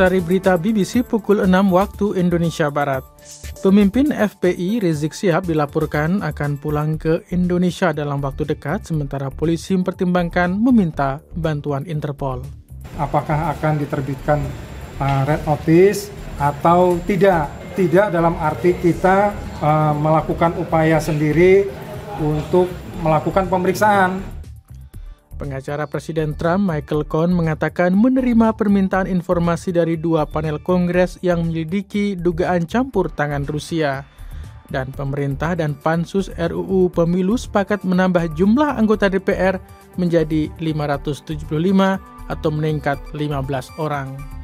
Intisari Berita BBC pukul 6 waktu Indonesia Barat. Pemimpin FPI Rizik Sihab dilaporkan akan pulang ke Indonesia dalam waktu dekat sementara polisi mempertimbangkan meminta bantuan Interpol. Apakah akan diterbitkan uh, red notice atau tidak? Tidak dalam arti kita uh, melakukan upaya sendiri untuk melakukan pemeriksaan. Pengacara Presiden Trump, Michael Cohen, mengatakan menerima permintaan informasi dari dua panel Kongres yang menyelidiki dugaan campur tangan Rusia. Dan pemerintah dan pansus RUU Pemilu sepakat menambah jumlah anggota DPR menjadi 575 atau meningkat 15 orang.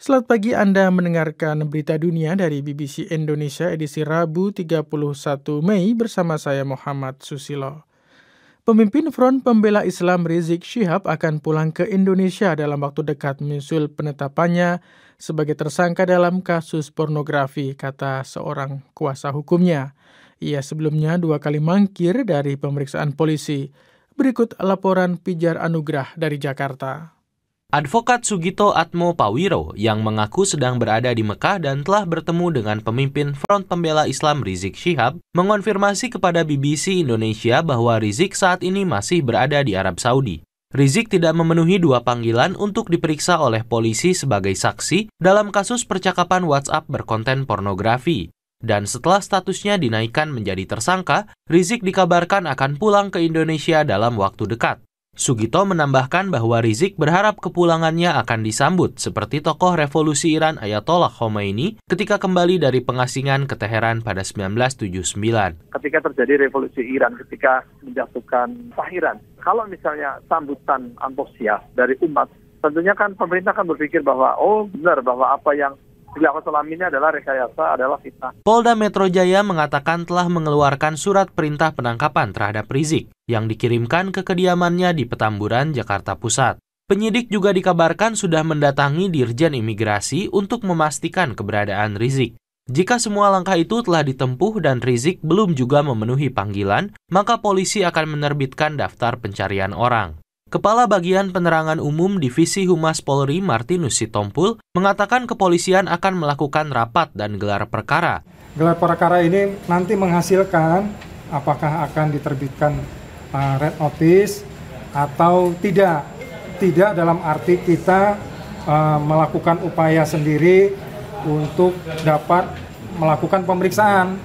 Selamat pagi Anda mendengarkan berita dunia dari BBC Indonesia edisi Rabu 31 Mei bersama saya Muhammad Susilo. Pemimpin Front Pembela Islam Rizik Syihab akan pulang ke Indonesia dalam waktu dekat menyusul penetapannya sebagai tersangka dalam kasus pornografi, kata seorang kuasa hukumnya. Ia sebelumnya dua kali mangkir dari pemeriksaan polisi. Berikut laporan Pijar Anugrah dari Jakarta. Advokat Sugito Atmo Pawiro yang mengaku sedang berada di Mekah dan telah bertemu dengan pemimpin Front Pembela Islam Rizik Syihab mengonfirmasi kepada BBC Indonesia bahwa Rizik saat ini masih berada di Arab Saudi. Rizik tidak memenuhi dua panggilan untuk diperiksa oleh polisi sebagai saksi dalam kasus percakapan WhatsApp berkonten pornografi. Dan setelah statusnya dinaikkan menjadi tersangka, Rizik dikabarkan akan pulang ke Indonesia dalam waktu dekat. Sugito menambahkan bahwa Rizik berharap kepulangannya akan disambut seperti tokoh revolusi Iran Ayatollah Khomeini ketika kembali dari pengasingan ke Teheran pada 1979. Ketika terjadi revolusi Iran, ketika menjatuhkan Iran, kalau misalnya sambutan antusias dari umat, tentunya kan pemerintah kan berpikir bahwa oh benar bahwa apa yang dilakukan selama ini adalah rekayasa, adalah fitnah. Polda Metro Jaya mengatakan telah mengeluarkan surat perintah penangkapan terhadap Rizik yang dikirimkan ke kediamannya di Petamburan, Jakarta Pusat. Penyidik juga dikabarkan sudah mendatangi Dirjen Imigrasi untuk memastikan keberadaan Rizik. Jika semua langkah itu telah ditempuh dan Rizik belum juga memenuhi panggilan, maka polisi akan menerbitkan daftar pencarian orang. Kepala Bagian Penerangan Umum Divisi Humas Polri Martinus Sitompul mengatakan kepolisian akan melakukan rapat dan gelar perkara. Gelar perkara ini nanti menghasilkan apakah akan diterbitkan uh, red notice atau tidak. Tidak dalam arti kita uh, melakukan upaya sendiri untuk dapat melakukan pemeriksaan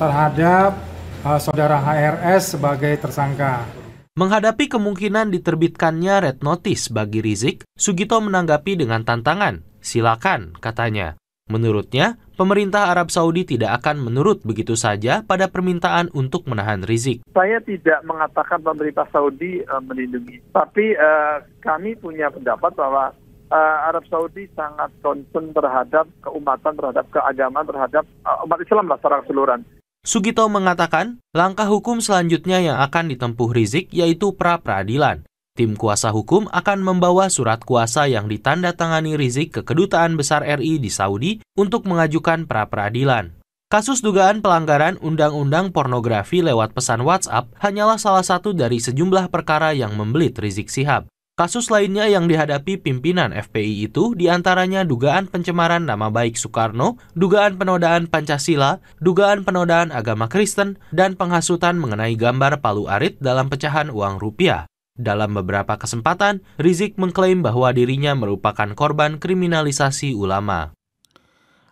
terhadap uh, saudara HRS sebagai tersangka. Menghadapi kemungkinan diterbitkannya red notice bagi Rizik, Sugito menanggapi dengan tantangan. Silakan, katanya. Menurutnya, pemerintah Arab Saudi tidak akan menurut begitu saja pada permintaan untuk menahan Rizik. Saya tidak mengatakan pemerintah Saudi uh, melindungi, tapi uh, kami punya pendapat bahwa uh, Arab Saudi sangat concern terhadap keumatan, terhadap keagamaan, terhadap uh, umat Islam lah secara keseluruhan. Sugito mengatakan, langkah hukum selanjutnya yang akan ditempuh Rizik yaitu pra-peradilan. Tim kuasa hukum akan membawa surat kuasa yang ditandatangani Rizik ke Kedutaan Besar RI di Saudi untuk mengajukan pra-peradilan. Kasus dugaan pelanggaran undang-undang pornografi lewat pesan WhatsApp hanyalah salah satu dari sejumlah perkara yang membelit Rizik Sihab. Kasus lainnya yang dihadapi pimpinan FPI itu di antaranya dugaan pencemaran nama baik Soekarno, dugaan penodaan Pancasila, dugaan penodaan agama Kristen, dan penghasutan mengenai gambar Palu Arit dalam pecahan uang rupiah. Dalam beberapa kesempatan, Rizik mengklaim bahwa dirinya merupakan korban kriminalisasi ulama.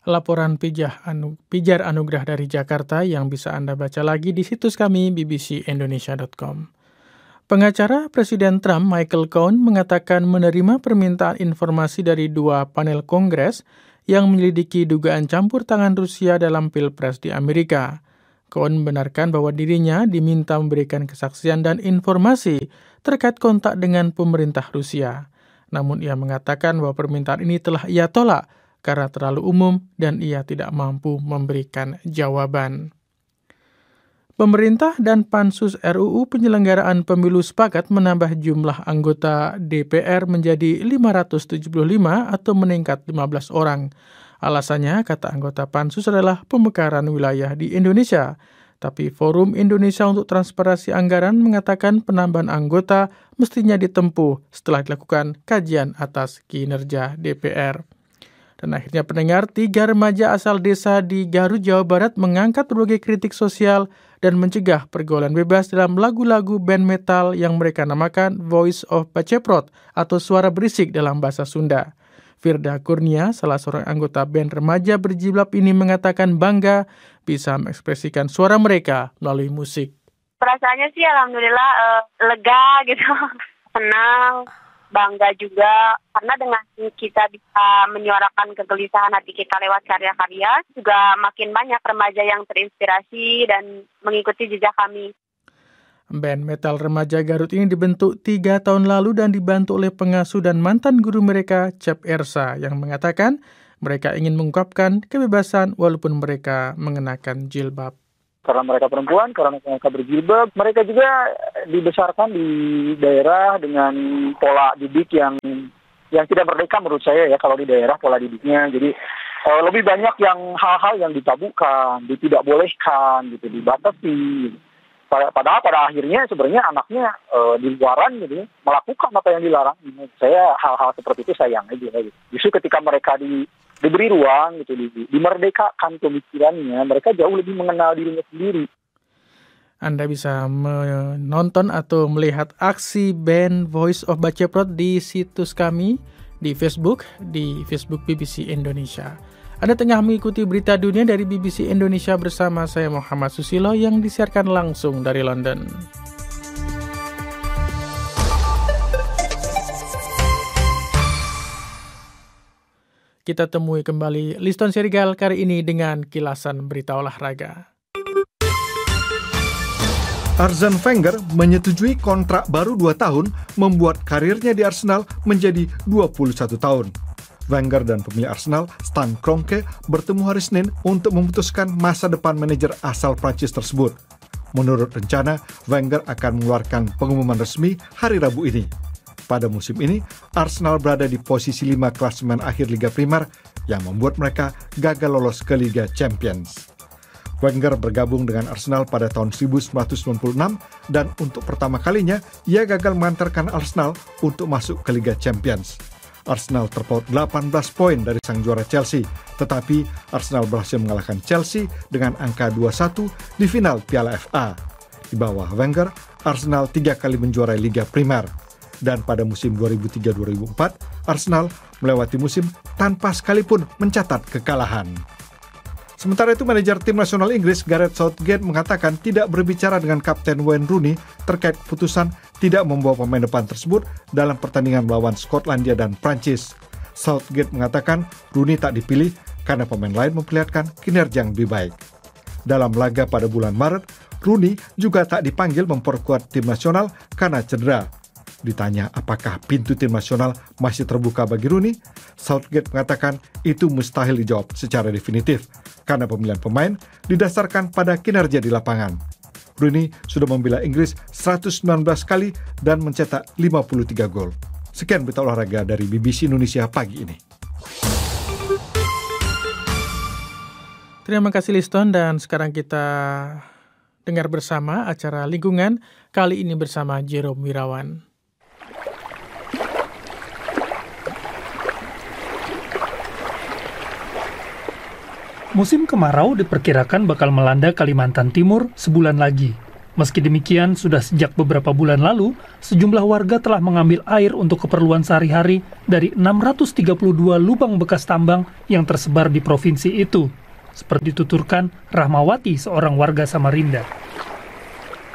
Laporan Pijar, Anu, Pijar Anugrah dari Jakarta yang bisa Anda baca lagi di situs kami bbcindonesia.com. Pengacara Presiden Trump Michael Cohen mengatakan menerima permintaan informasi dari dua panel Kongres yang menyelidiki dugaan campur tangan Rusia dalam Pilpres di Amerika. Cohen membenarkan bahwa dirinya diminta memberikan kesaksian dan informasi terkait kontak dengan pemerintah Rusia. Namun ia mengatakan bahwa permintaan ini telah ia tolak karena terlalu umum dan ia tidak mampu memberikan jawaban. Pemerintah dan Pansus RUU penyelenggaraan pemilu sepakat menambah jumlah anggota DPR menjadi 575 atau meningkat 15 orang. Alasannya, kata anggota Pansus adalah pemekaran wilayah di Indonesia. Tapi Forum Indonesia untuk Transparansi Anggaran mengatakan penambahan anggota mestinya ditempuh setelah dilakukan kajian atas kinerja DPR. Dan akhirnya pendengar, tiga remaja asal desa di Garut, Jawa Barat mengangkat berbagai kritik sosial dan mencegah pergaulan bebas dalam lagu-lagu band metal yang mereka namakan Voice of Baceprot atau suara berisik dalam bahasa Sunda. Firda Kurnia, salah seorang anggota band remaja berjilbab ini mengatakan bangga bisa mengekspresikan suara mereka melalui musik. Perasaannya sih alhamdulillah uh, lega gitu, senang, bangga juga karena dengan kita bisa menyuarakan kegelisahan hati kita lewat karya-karya juga makin banyak remaja yang terinspirasi dan mengikuti jejak kami. Band metal remaja Garut ini dibentuk tiga tahun lalu dan dibantu oleh pengasuh dan mantan guru mereka, Cep Ersa, yang mengatakan mereka ingin mengungkapkan kebebasan walaupun mereka mengenakan jilbab. Karena mereka perempuan, karena mereka berjilbab, mereka juga dibesarkan di daerah dengan pola didik yang yang tidak merdeka menurut saya ya kalau di daerah pola didiknya. Jadi uh, lebih banyak yang hal-hal yang ditabukan, tidak bolehkan, gitu, dibatasi. Padahal pada akhirnya sebenarnya anaknya e, di luaran gitu ya, melakukan apa yang dilarang. Saya hal-hal seperti itu sayang aja gitu. Justru ketika mereka di, diberi ruang gitu, di, dimerdekakan pemikirannya, mereka jauh lebih mengenal dirinya sendiri. Anda bisa menonton atau melihat aksi band Voice of Baceprot di situs kami di Facebook, di Facebook BBC Indonesia. Anda tengah mengikuti berita dunia dari BBC Indonesia bersama saya Muhammad Susilo yang disiarkan langsung dari London. Kita temui kembali Liston Serigal kali ini dengan kilasan berita olahraga. Arsene Wenger menyetujui kontrak baru 2 tahun membuat karirnya di Arsenal menjadi 21 tahun. Wenger dan pemilik Arsenal, Stan Kroenke, bertemu hari Senin untuk memutuskan masa depan manajer asal Prancis tersebut. Menurut rencana, Wenger akan mengeluarkan pengumuman resmi hari Rabu ini. Pada musim ini, Arsenal berada di posisi 5 klasemen akhir Liga Primer yang membuat mereka gagal lolos ke Liga Champions. Wenger bergabung dengan Arsenal pada tahun 1996 dan untuk pertama kalinya ia gagal mengantarkan Arsenal untuk masuk ke Liga Champions. Arsenal terpaut 18 poin dari sang juara Chelsea, tetapi Arsenal berhasil mengalahkan Chelsea dengan angka 2-1 di final Piala FA. Di bawah Wenger, Arsenal tiga kali menjuarai Liga Primer. Dan pada musim 2003-2004, Arsenal melewati musim tanpa sekalipun mencatat kekalahan. Sementara itu, manajer tim nasional Inggris Gareth Southgate mengatakan tidak berbicara dengan Kapten Wayne Rooney terkait keputusan tidak membawa pemain depan tersebut dalam pertandingan melawan Skotlandia dan Prancis. Southgate mengatakan Rooney tak dipilih karena pemain lain memperlihatkan kinerja yang lebih baik. Dalam laga pada bulan Maret, Rooney juga tak dipanggil memperkuat tim nasional karena cedera. Ditanya apakah pintu tim nasional masih terbuka bagi Rooney, Southgate mengatakan itu mustahil dijawab secara definitif karena pemilihan pemain didasarkan pada kinerja di lapangan. Rooney sudah membela Inggris 119 kali dan mencetak 53 gol. Sekian berita olahraga dari BBC Indonesia pagi ini. Terima kasih Liston dan sekarang kita dengar bersama acara lingkungan kali ini bersama Jerome Wirawan. Musim kemarau diperkirakan bakal melanda Kalimantan Timur sebulan lagi. Meski demikian, sudah sejak beberapa bulan lalu, sejumlah warga telah mengambil air untuk keperluan sehari-hari dari 632 lubang bekas tambang yang tersebar di provinsi itu. Seperti dituturkan Rahmawati, seorang warga Samarinda.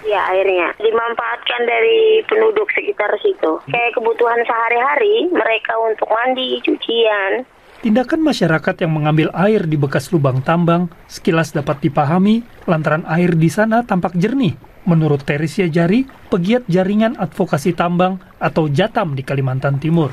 Ya, airnya dimanfaatkan dari penduduk sekitar situ. Kayak kebutuhan sehari-hari, mereka untuk mandi, cucian, Tindakan masyarakat yang mengambil air di bekas lubang tambang sekilas dapat dipahami lantaran air di sana tampak jernih. Menurut Teresia Jari, pegiat jaringan advokasi tambang atau Jatam di Kalimantan Timur.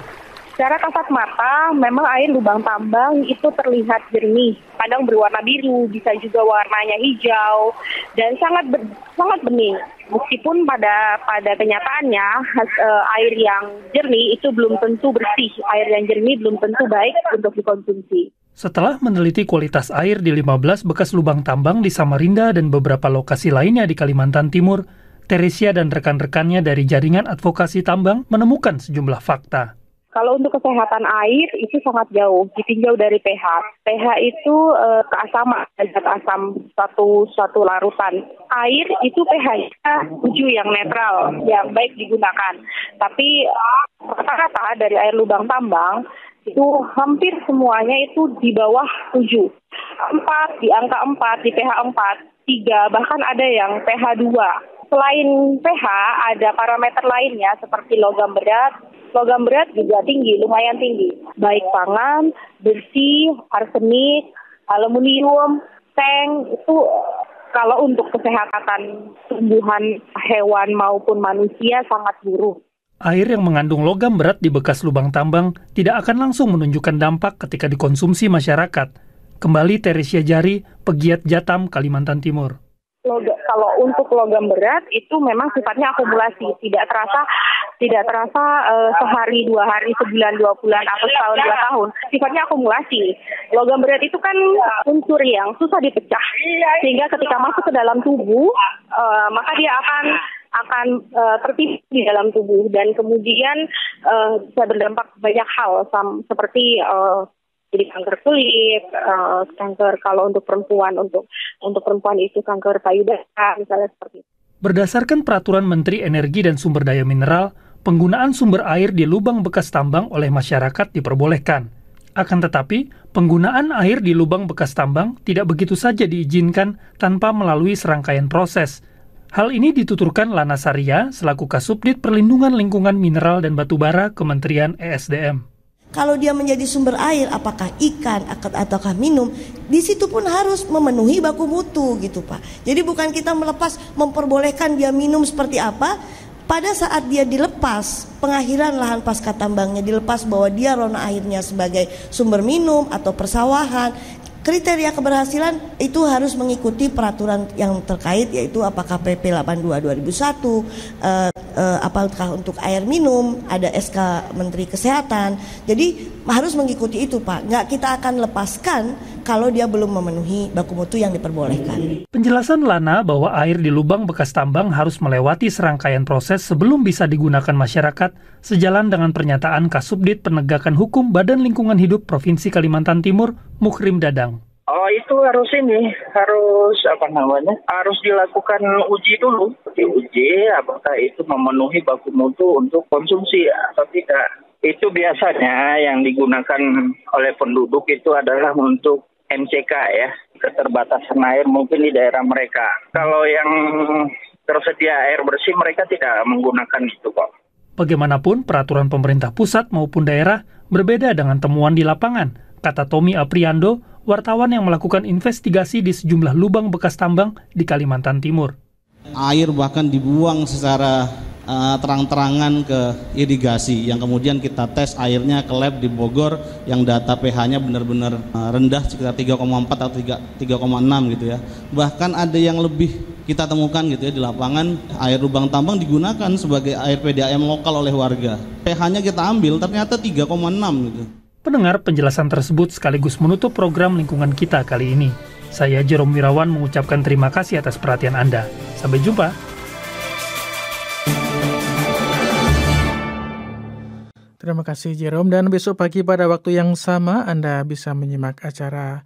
Secara kasat mata, memang air lubang tambang itu terlihat jernih. Kadang berwarna biru, bisa juga warnanya hijau, dan sangat ber, sangat bening. Meskipun pada pada kenyataannya has, uh, air yang jernih itu belum tentu bersih. Air yang jernih belum tentu baik untuk dikonsumsi. Setelah meneliti kualitas air di 15 bekas lubang tambang di Samarinda dan beberapa lokasi lainnya di Kalimantan Timur, Teresia dan rekan-rekannya dari Jaringan Advokasi Tambang menemukan sejumlah fakta. Kalau untuk kesehatan air itu sangat jauh, ditinjau dari pH. pH itu eh, keasaman, zat asam satu satu larutan. Air itu pH-nya 7 yang netral, yang baik digunakan. Tapi rata-rata dari air lubang tambang itu hampir semuanya itu di bawah 7. 4, di angka 4, di pH 4, 3, bahkan ada yang pH 2. Selain pH, ada parameter lainnya seperti logam berat. Logam berat juga tinggi, lumayan tinggi. Baik pangan, bersih, arsenik, aluminium, seng, itu kalau untuk kesehatan tumbuhan, hewan maupun manusia sangat buruk. Air yang mengandung logam berat di bekas lubang tambang tidak akan langsung menunjukkan dampak ketika dikonsumsi masyarakat. Kembali Teresia Jari, pegiat Jatam, Kalimantan Timur. Loga, kalau untuk logam berat itu memang sifatnya akumulasi, tidak terasa tidak terasa uh, sehari, dua hari, sebulan, dua bulan, atau setahun, dua tahun. Sifatnya akumulasi. Logam berat itu kan unsur yang susah dipecah, sehingga ketika masuk ke dalam tubuh, uh, maka dia akan akan uh, tertib di dalam tubuh dan kemudian uh, bisa berdampak banyak hal seperti uh, jadi kanker kulit, uh, kanker kalau untuk perempuan untuk untuk perempuan itu kanker payudara misalnya seperti itu. Berdasarkan peraturan Menteri Energi dan Sumber Daya Mineral, penggunaan sumber air di lubang bekas tambang oleh masyarakat diperbolehkan. Akan tetapi, penggunaan air di lubang bekas tambang tidak begitu saja diizinkan tanpa melalui serangkaian proses, Hal ini dituturkan Lana Saria selaku Kasubdit Perlindungan Lingkungan Mineral dan Batubara Kementerian ESDM. Kalau dia menjadi sumber air, apakah ikan ataukah minum, di situ pun harus memenuhi baku mutu gitu Pak. Jadi bukan kita melepas memperbolehkan dia minum seperti apa, pada saat dia dilepas pengakhiran lahan pasca tambangnya dilepas bahwa dia rona airnya sebagai sumber minum atau persawahan kriteria keberhasilan itu harus mengikuti peraturan yang terkait yaitu apakah PP 82 2001 uh, uh, apakah untuk air minum ada SK Menteri Kesehatan. Jadi harus mengikuti itu Pak. Nggak kita akan lepaskan kalau dia belum memenuhi baku mutu yang diperbolehkan. Penjelasan Lana bahwa air di lubang bekas tambang harus melewati serangkaian proses sebelum bisa digunakan masyarakat sejalan dengan pernyataan Kasubdit Penegakan Hukum Badan Lingkungan Hidup Provinsi Kalimantan Timur Mukrim Dadang. Oh itu harus ini, harus apa namanya, harus dilakukan uji dulu, diuji apakah itu memenuhi baku mutu untuk konsumsi atau tidak. Itu biasanya yang digunakan oleh penduduk itu adalah untuk MCK ya, keterbatasan air mungkin di daerah mereka. Kalau yang tersedia air bersih mereka tidak menggunakan itu kok. Bagaimanapun peraturan pemerintah pusat maupun daerah berbeda dengan temuan di lapangan, kata Tommy Apriando, wartawan yang melakukan investigasi di sejumlah lubang bekas tambang di Kalimantan Timur. Air bahkan dibuang secara uh, terang-terangan ke irigasi yang kemudian kita tes airnya ke lab di Bogor yang data pH-nya benar-benar uh, rendah sekitar 3,4 atau 3,6 gitu ya. Bahkan ada yang lebih kita temukan gitu ya di lapangan air lubang tambang digunakan sebagai air PDAM lokal oleh warga. pH-nya kita ambil ternyata 3,6 gitu. Pendengar penjelasan tersebut sekaligus menutup program lingkungan kita kali ini. Saya Jerome Wirawan mengucapkan terima kasih atas perhatian Anda. Sampai jumpa. Terima kasih Jerome dan besok pagi pada waktu yang sama Anda bisa menyimak acara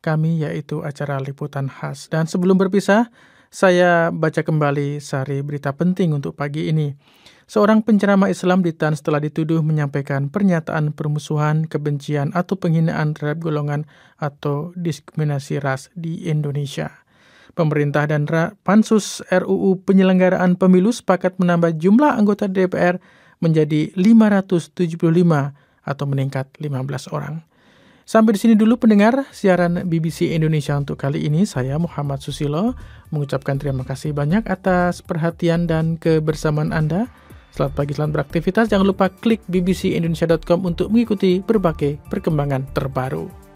kami yaitu acara liputan khas. Dan sebelum berpisah, saya baca kembali sari berita penting untuk pagi ini. Seorang penceramah Islam ditahan setelah dituduh menyampaikan pernyataan permusuhan, kebencian, atau penghinaan terhadap golongan atau diskriminasi ras di Indonesia. Pemerintah dan Pansus RUU penyelenggaraan pemilu sepakat menambah jumlah anggota DPR menjadi 575 atau meningkat 15 orang. Sampai di sini dulu pendengar siaran BBC Indonesia untuk kali ini. Saya Muhammad Susilo mengucapkan terima kasih banyak atas perhatian dan kebersamaan Anda. Selamat pagi, selamat beraktivitas. Jangan lupa klik bbcindonesia.com untuk mengikuti berbagai perkembangan terbaru.